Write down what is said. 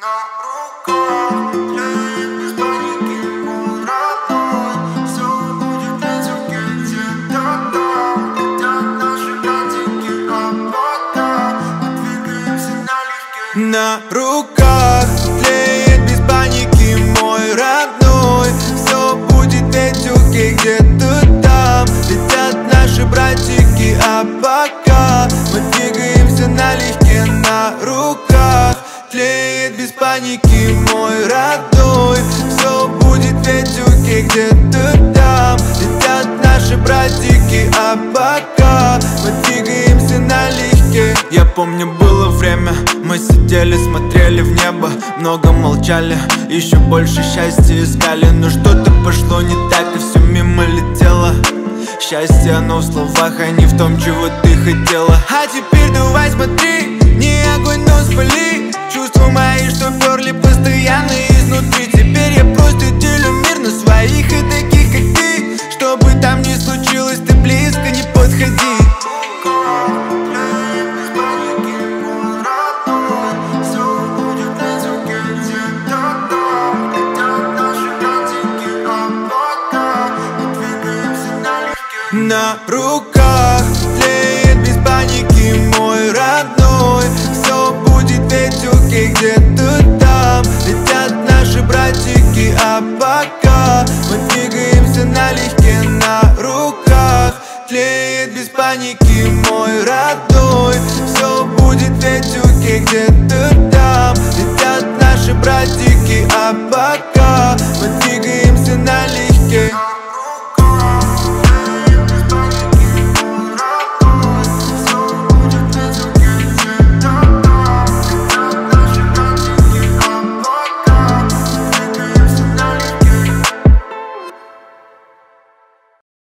На руках тлеет без паники мой родной. Все будет будет ветюки где-то там. Летят наши братики, а пока паники мой родной. Все будет ветюки где-то там. Летят наши братики, а пока Мы двигаемся налегке. Я помню было время Мы сидели, смотрели в небо Много молчали, еще больше счастья искали. Но что-то пошло не так и все мимо летело. Счастье, оно в словах, а не в том, чего ты хотела. А теперь давай смотри, На руках тлеет без паники мой родной. Все будет ведь окей, где-то там. Летят наши братики, а пока Мы двигаемся налегке. На руках Тлеет без паники мой родной. Все будет ведь окей, где-то там. Летят наши братики, а пока Мы двигаемся